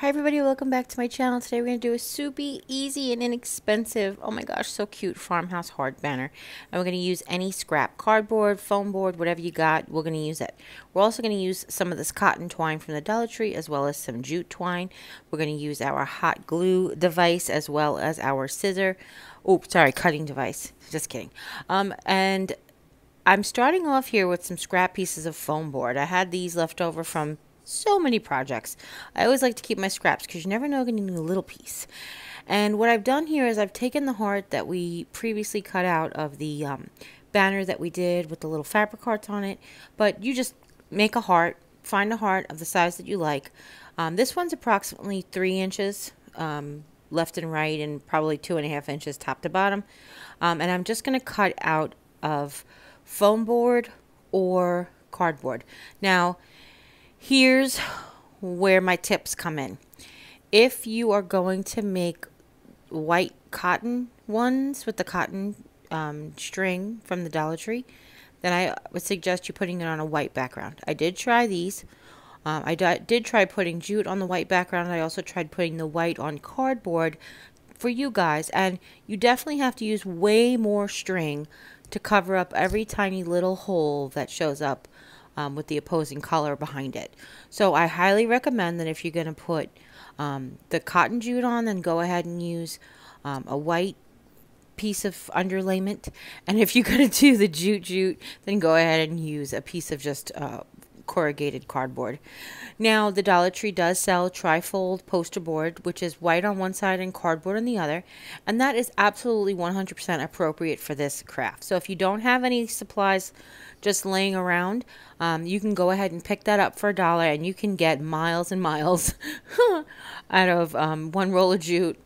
Hi everybody, welcome back to my channel. Today we're going to do a soupy, easy, and inexpensive, oh my gosh, so cute farmhouse hard banner. And we're going to use any scrap, cardboard, foam board, whatever you got, we're going to use it. We're also going to use some of this cotton twine from the Dollar Tree as well as some jute twine. We're going to use our hot glue device as well as our scissor. Oh, sorry, cutting device. Just kidding. Um, and I'm starting off here with some scrap pieces of foam board. I had these left over from so many projects. I always like to keep my scraps because you never know when you need a little piece. And what I've done here is I've taken the heart that we previously cut out of the um, banner that we did with the little fabric hearts on it. But you just make a heart, find a heart of the size that you like. Um, this one's approximately three inches um, left and right and probably two and a half inches top to bottom. Um, and I'm just going to cut out of foam board or cardboard. Now, Here's where my tips come in. If you are going to make white cotton ones with the cotton um, string from the Dollar Tree, then I would suggest you putting it on a white background. I did try these. Um, I did try putting jute on the white background. I also tried putting the white on cardboard for you guys. And you definitely have to use way more string to cover up every tiny little hole that shows up um, with the opposing color behind it. So I highly recommend that if you're going to put um, the cotton jute on, then go ahead and use um, a white piece of underlayment. And if you're going to do the jute jute, then go ahead and use a piece of just uh, corrugated cardboard. Now, the Dollar Tree does sell trifold poster board, which is white on one side and cardboard on the other, and that is absolutely 100% appropriate for this craft. So if you don't have any supplies just laying around, um, you can go ahead and pick that up for a dollar, and you can get miles and miles out of um, one roll of jute,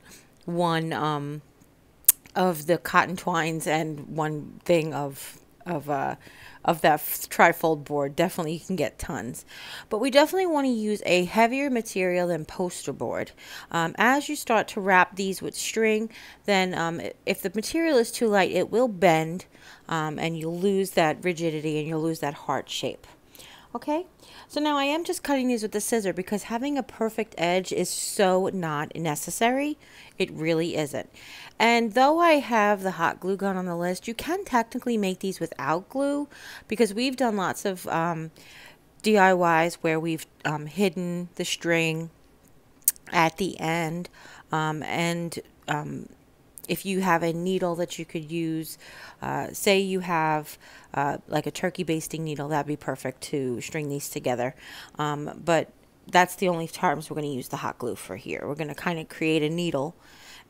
one um, of the cotton twines, and one thing of of uh, of that trifold board. Definitely you can get tons. But we definitely want to use a heavier material than poster board. Um, as you start to wrap these with string, then um, if the material is too light, it will bend um, and you'll lose that rigidity and you'll lose that heart shape. Okay, so now I am just cutting these with the scissor because having a perfect edge is so not necessary. It really isn't. And though I have the hot glue gun on the list, you can technically make these without glue because we've done lots of um, DIYs where we've um, hidden the string at the end um, and um, if you have a needle that you could use, uh, say you have uh, like a turkey basting needle, that'd be perfect to string these together. Um, but that's the only times we're going to use the hot glue for here. We're going to kind of create a needle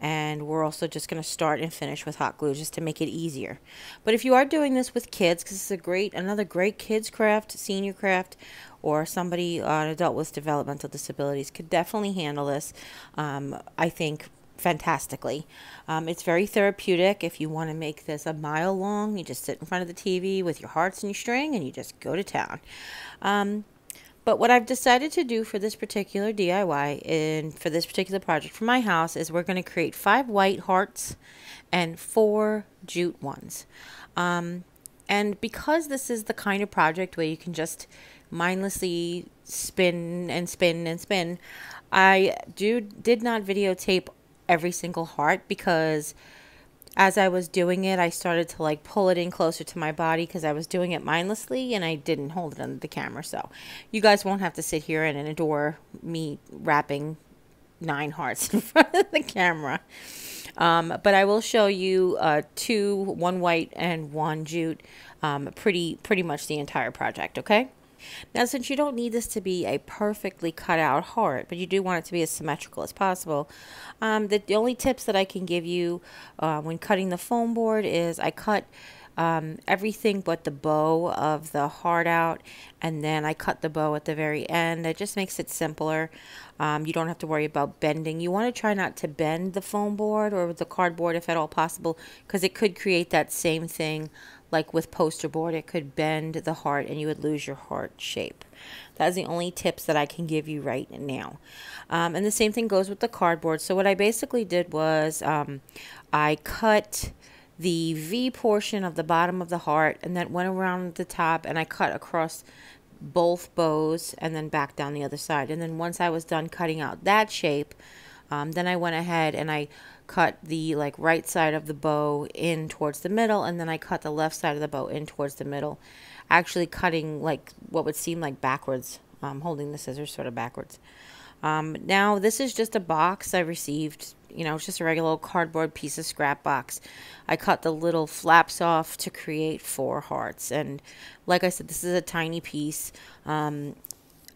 and we're also just going to start and finish with hot glue just to make it easier. But if you are doing this with kids, because it's a great, another great kids craft, senior craft, or somebody, uh, an adult with developmental disabilities could definitely handle this. Um, I think fantastically. Um, it's very therapeutic. If you want to make this a mile long, you just sit in front of the TV with your hearts and your string and you just go to town. Um, but what I've decided to do for this particular DIY and for this particular project for my house is we're going to create five white hearts and four jute ones. Um, and because this is the kind of project where you can just mindlessly spin and spin and spin, I do did not videotape every single heart because as I was doing it, I started to like pull it in closer to my body because I was doing it mindlessly and I didn't hold it under the camera. So you guys won't have to sit here and adore me wrapping nine hearts in front of the camera. Um, but I will show you uh, two, one white and one jute, um, pretty pretty much the entire project. Okay. Now, since you don't need this to be a perfectly cut out heart, but you do want it to be as symmetrical as possible, um, the, the, only tips that I can give you uh, when cutting the foam board is I cut um, everything but the bow of the heart out and then I cut the bow at the very end. It just makes it simpler. Um, you don't have to worry about bending. You want to try not to bend the foam board or the cardboard if at all possible because it could create that same thing like with poster board, it could bend the heart and you would lose your heart shape. That's the only tips that I can give you right now. Um, and the same thing goes with the cardboard. So what I basically did was um, I cut the V portion of the bottom of the heart and then went around the top and I cut across both bows and then back down the other side. And then once I was done cutting out that shape, um, then I went ahead and I cut the like right side of the bow in towards the middle and then I cut the left side of the bow in towards the middle. Actually cutting like what would seem like backwards um, holding the scissors sort of backwards. Um, now this is just a box I received you know it's just a regular cardboard piece of scrap box. I cut the little flaps off to create four hearts and like I said this is a tiny piece. Um,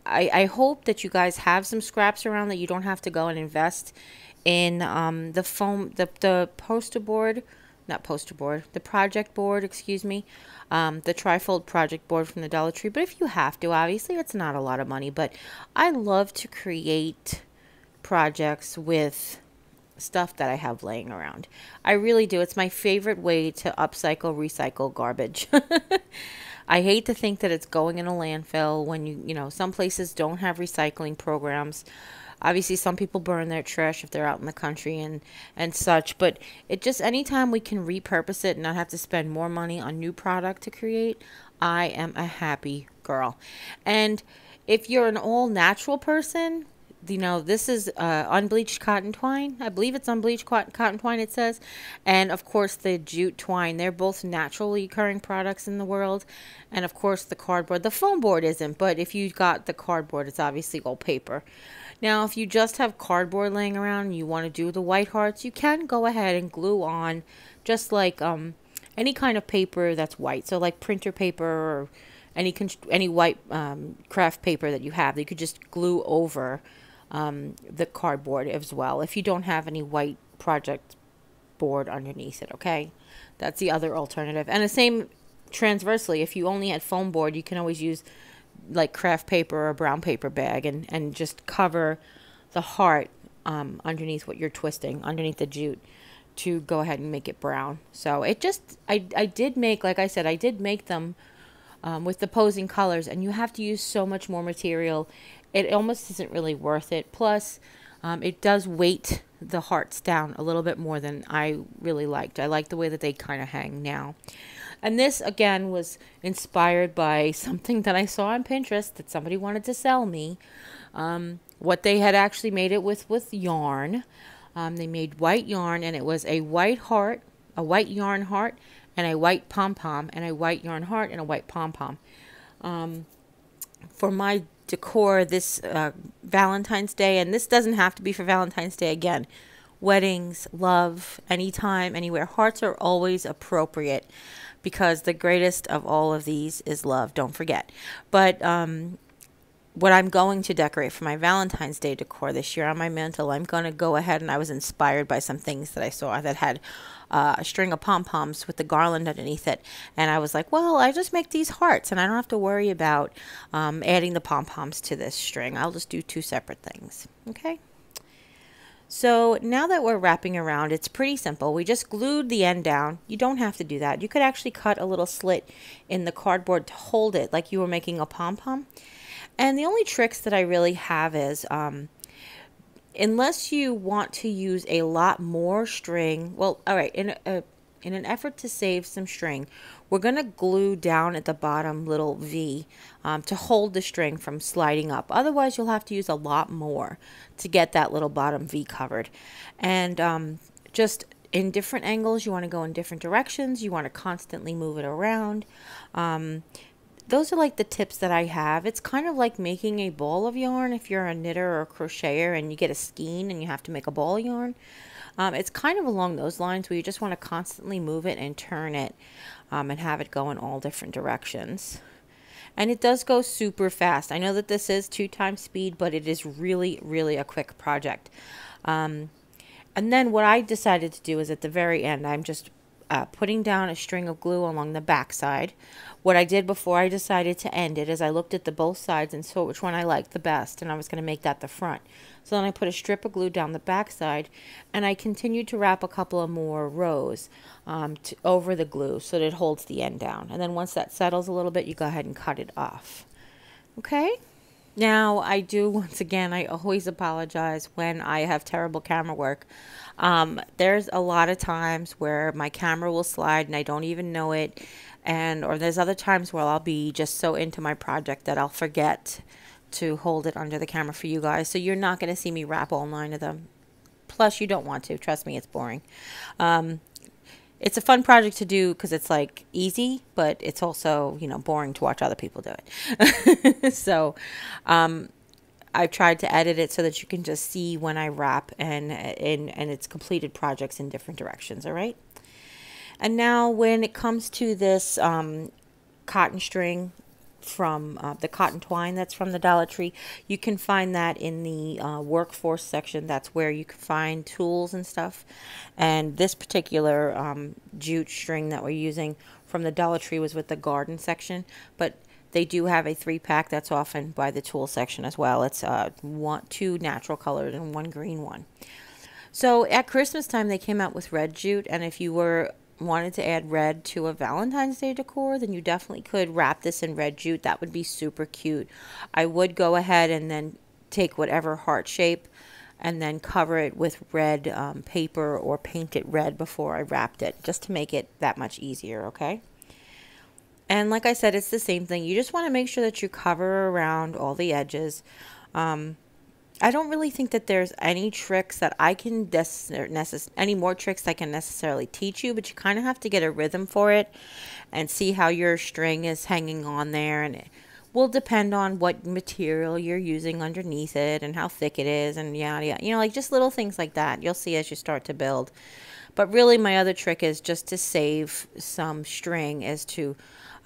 I, I hope that you guys have some scraps around that you don't have to go and invest in um, the foam, the, the poster board, not poster board, the project board, excuse me, um, the trifold project board from the Dollar Tree. But if you have to, obviously it's not a lot of money, but I love to create projects with stuff that I have laying around. I really do. It's my favorite way to upcycle, recycle garbage. I hate to think that it's going in a landfill when you, you know, some places don't have recycling programs. Obviously, some people burn their trash if they're out in the country and and such. But it just anytime we can repurpose it and not have to spend more money on new product to create, I am a happy girl. And if you're an all natural person, you know, this is uh, unbleached cotton twine. I believe it's unbleached cotton twine, it says. And of course, the jute twine. They're both naturally occurring products in the world. And of course, the cardboard. The foam board isn't, but if you got the cardboard, it's obviously all paper. Now, if you just have cardboard laying around and you want to do the white hearts, you can go ahead and glue on just like um, any kind of paper that's white. So, like printer paper or any any white um, craft paper that you have, you could just glue over um, the cardboard as well if you don't have any white project board underneath it, okay? That's the other alternative. And the same transversely, if you only had foam board, you can always use like craft paper or brown paper bag and, and just cover the heart um, underneath what you're twisting, underneath the jute to go ahead and make it brown. So it just, I, I did make, like I said, I did make them um, with the posing colors and you have to use so much more material it almost isn't really worth it. Plus, um, it does weight the hearts down a little bit more than I really liked. I like the way that they kind of hang now. And this, again, was inspired by something that I saw on Pinterest that somebody wanted to sell me. Um, what they had actually made it with with yarn. Um, they made white yarn, and it was a white heart, a white yarn heart, and a white pom pom, and a white yarn heart, and a white pom pom. Um, for my decor this uh, Valentine's Day, and this doesn't have to be for Valentine's Day again. Weddings, love, anytime, anywhere. Hearts are always appropriate because the greatest of all of these is love. Don't forget. But um, what I'm going to decorate for my Valentine's Day decor this year on my mantle, I'm going to go ahead and I was inspired by some things that I saw that had uh, a string of pom poms with the garland underneath it. And I was like, well, I just make these hearts and I don't have to worry about um, adding the pom poms to this string. I'll just do two separate things. Okay. So now that we're wrapping around, it's pretty simple. We just glued the end down. You don't have to do that. You could actually cut a little slit in the cardboard to hold it like you were making a pom-pom. And the only tricks that I really have is, um, unless you want to use a lot more string, well, all right, in a, in an effort to save some string, we're going to glue down at the bottom little V um, to hold the string from sliding up. Otherwise, you'll have to use a lot more to get that little bottom V covered. And um, just in different angles, you want to go in different directions. You want to constantly move it around. Um, those are like the tips that I have. It's kind of like making a ball of yarn if you're a knitter or a crocheter and you get a skein and you have to make a ball yarn. Um, it's kind of along those lines where you just want to constantly move it and turn it um, and have it go in all different directions. And it does go super fast. I know that this is two times speed, but it is really, really a quick project. Um, and then what I decided to do is at the very end, I'm just uh, putting down a string of glue along the back side. What I did before I decided to end it is I looked at the both sides and saw which one I liked the best, and I was going to make that the front. So then I put a strip of glue down the back side, and I continued to wrap a couple of more rows um, to, over the glue so that it holds the end down. And then once that settles a little bit, you go ahead and cut it off. Okay? Now, I do, once again, I always apologize when I have terrible camera work. Um, there's a lot of times where my camera will slide and I don't even know it. And, or there's other times where I'll be just so into my project that I'll forget to hold it under the camera for you guys. So you're not going to see me wrap all nine of them. Plus, you don't want to. Trust me, it's boring. Um, it's a fun project to do because it's like easy, but it's also, you know, boring to watch other people do it. so, um, I've tried to edit it so that you can just see when I wrap and and and its completed projects in different directions. All right. And now, when it comes to this um, cotton string from uh, the cotton twine that's from the Dollar Tree, you can find that in the uh, workforce section. That's where you can find tools and stuff. And this particular um, jute string that we're using from the Dollar Tree was with the garden section, but they do have a three pack that's often by the tool section as well. It's uh, one, two natural colored and one green one. So at Christmas time, they came out with red jute, and if you were wanted to add red to a Valentine's Day decor, then you definitely could wrap this in red jute. That would be super cute. I would go ahead and then take whatever heart shape and then cover it with red um, paper or paint it red before I wrapped it, just to make it that much easier, okay? And like I said, it's the same thing. You just want to make sure that you cover around all the edges. Um, I don't really think that there's any tricks that I can necess- any more tricks I can necessarily teach you, but you kind of have to get a rhythm for it and see how your string is hanging on there and it will depend on what material you're using underneath it and how thick it is and yeah, yeah, you know, like just little things like that. You'll see as you start to build. But really my other trick is just to save some string is to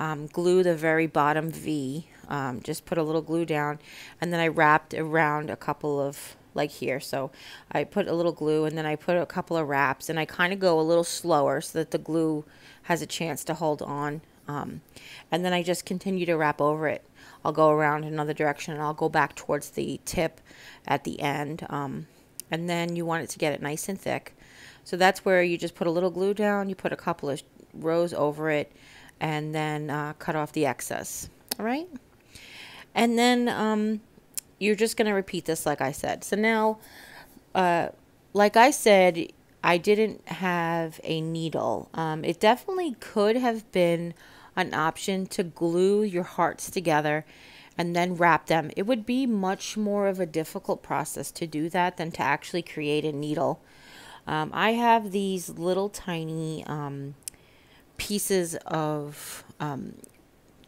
um, glue the very bottom V. Um, just put a little glue down, and then I wrapped around a couple of like here. So I put a little glue, and then I put a couple of wraps, and I kind of go a little slower so that the glue has a chance to hold on. Um, and then I just continue to wrap over it. I'll go around another direction, and I'll go back towards the tip at the end. Um, and then you want it to get it nice and thick. So that's where you just put a little glue down, you put a couple of rows over it, and then uh, cut off the excess. All right. And then um, you're just going to repeat this like I said. So now, uh, like I said, I didn't have a needle. Um, it definitely could have been an option to glue your hearts together and then wrap them. It would be much more of a difficult process to do that than to actually create a needle. Um, I have these little tiny um, pieces of um,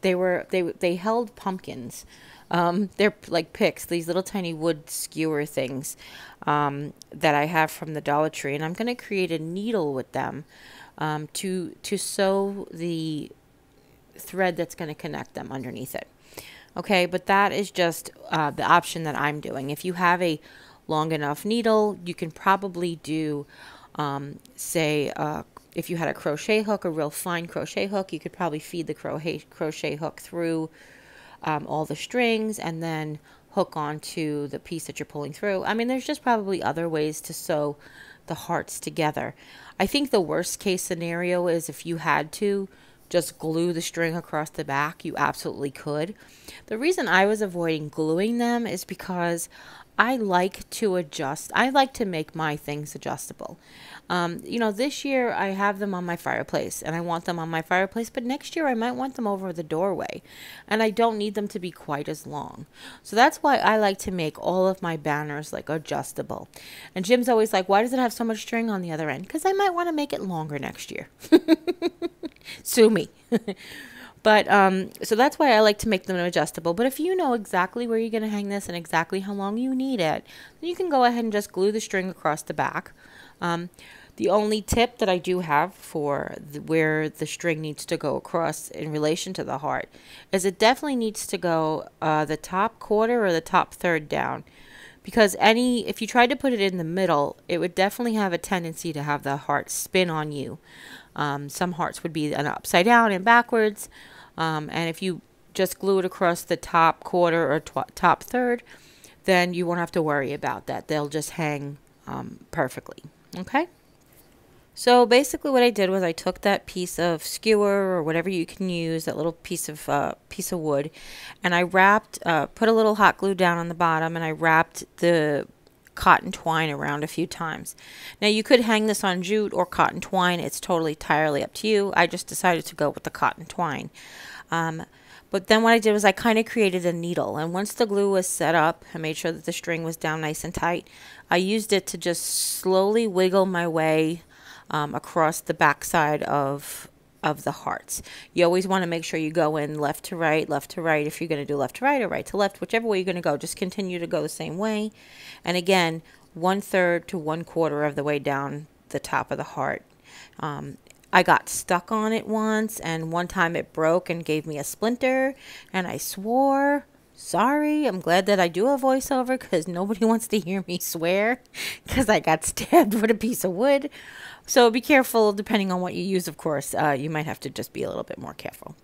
they were they they held pumpkins. Um, they're like picks, these little tiny wood skewer things um, that I have from the Dollar Tree, and I'm going to create a needle with them um, to to sew the thread that's going to connect them underneath it. Okay, but that is just uh, the option that I'm doing. If you have a long enough needle, you can probably do, um, say, a if you had a crochet hook, a real fine crochet hook, you could probably feed the crochet, crochet hook through um, all the strings and then hook onto the piece that you're pulling through. I mean, there's just probably other ways to sew the hearts together. I think the worst case scenario is if you had to just glue the string across the back, you absolutely could. The reason I was avoiding gluing them is because I like to adjust. I like to make my things adjustable. Um, you know, this year I have them on my fireplace and I want them on my fireplace, but next year I might want them over the doorway and I don't need them to be quite as long. So that's why I like to make all of my banners like adjustable. And Jim's always like, why does it have so much string on the other end? Because I might want to make it longer next year. Sue me. But um, so that's why I like to make them adjustable. But if you know exactly where you're going to hang this and exactly how long you need it, then you can go ahead and just glue the string across the back. Um, the only tip that I do have for the, where the string needs to go across in relation to the heart is it definitely needs to go uh, the top quarter or the top third down. Because any, if you tried to put it in the middle, it would definitely have a tendency to have the heart spin on you. Um, some hearts would be an upside down and backwards. Um, and if you just glue it across the top quarter or top third, then you won't have to worry about that. They'll just hang um, perfectly. Okay? So basically what I did was I took that piece of skewer or whatever you can use, that little piece of uh, piece of wood, and I wrapped, uh, put a little hot glue down on the bottom, and I wrapped the cotton twine around a few times. Now you could hang this on jute or cotton twine. It's totally entirely up to you. I just decided to go with the cotton twine. Um, but then what I did was I kind of created a needle. And once the glue was set up, I made sure that the string was down nice and tight. I used it to just slowly wiggle my way um, across the backside of of the hearts. You always want to make sure you go in left to right, left to right. If you're going to do left to right or right to left, whichever way you're going to go, just continue to go the same way. And again, one third to one quarter of the way down the top of the heart. Um, I got stuck on it once, and one time it broke and gave me a splinter, and I swore. Sorry, I'm glad that I do a voiceover because nobody wants to hear me swear because I got stabbed with a piece of wood. So be careful depending on what you use, of course. Uh, you might have to just be a little bit more careful.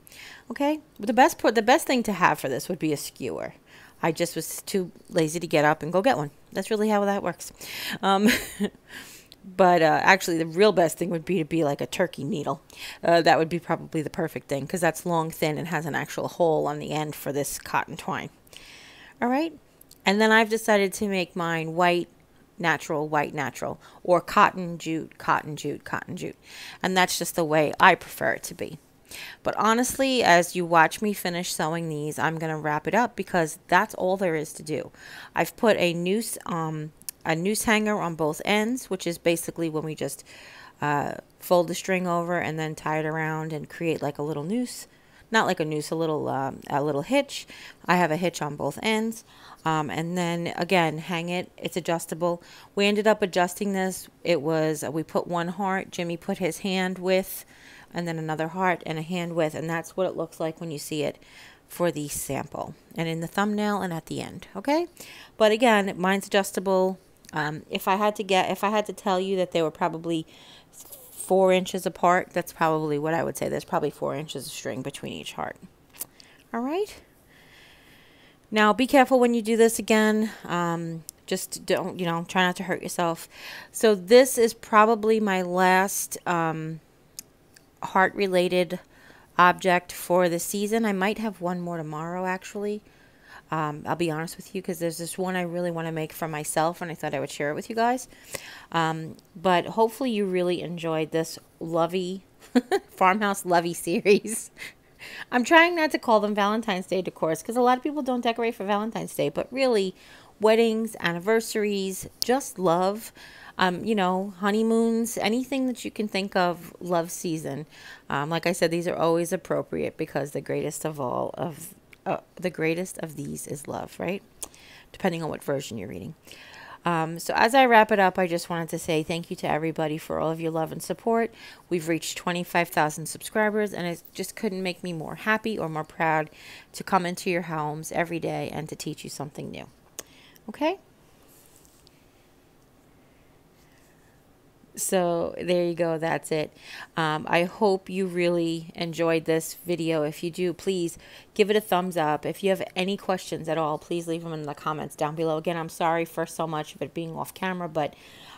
Okay, but the best the best thing to have for this would be a skewer. I just was too lazy to get up and go get one. That's really how that works. Um, But uh, actually, the real best thing would be to be like a turkey needle. Uh, that would be probably the perfect thing because that's long, thin, and has an actual hole on the end for this cotton twine. All right. And then I've decided to make mine white, natural, white, natural, or cotton jute, cotton jute, cotton jute. And that's just the way I prefer it to be. But honestly, as you watch me finish sewing these, I'm going to wrap it up because that's all there is to do. I've put a noose um, a noose hanger on both ends, which is basically when we just uh, fold the string over and then tie it around and create like a little noose. Not like a noose, a little um, a little hitch. I have a hitch on both ends, um, and then again hang it. It's adjustable. We ended up adjusting this. It was uh, we put one heart. Jimmy put his hand with, and then another heart and a hand with, and that's what it looks like when you see it for the sample and in the thumbnail and at the end. Okay, but again, mine's adjustable um, if I had to get, if I had to tell you that they were probably four inches apart, that's probably what I would say. There's probably four inches of string between each heart. All right. Now, be careful when you do this again. Um, just don't, you know, try not to hurt yourself. So this is probably my last um, heart-related object for the season. I might have one more tomorrow, actually. Um, I'll be honest with you because there's this one I really want to make for myself and I thought I would share it with you guys. Um, but hopefully you really enjoyed this lovey farmhouse lovey series. I'm trying not to call them Valentine's Day decors because a lot of people don't decorate for Valentine's Day, but really weddings, anniversaries, just love. Um, you know, honeymoons, anything that you can think of, love season. Um, like I said, these are always appropriate because the greatest of all of uh, the greatest of these is love, right? Depending on what version you're reading. Um, so as I wrap it up, I just wanted to say thank you to everybody for all of your love and support. We've reached 25,000 subscribers, and it just couldn't make me more happy or more proud to come into your homes every day and to teach you something new. Okay? So there you go that's it. Um, i hope you really enjoyed this video. If you do please give it a thumbs up. If you have any questions at all please leave them in the comments down below. Again i'm sorry for so much of it being off camera but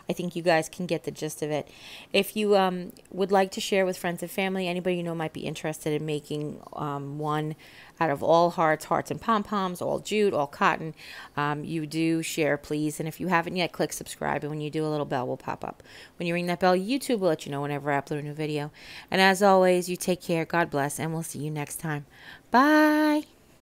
I think you guys can get the gist of it. If you um, would like to share with friends and family, anybody you know might be interested in making um, one out of all hearts, hearts and pom-poms, all jute, all cotton, um, you do share, please. And if you haven't yet, click subscribe. And when you do, a little bell will pop up. When you ring that bell, YouTube will let you know whenever I upload a new video. And as always, you take care, God bless, and we'll see you next time. Bye.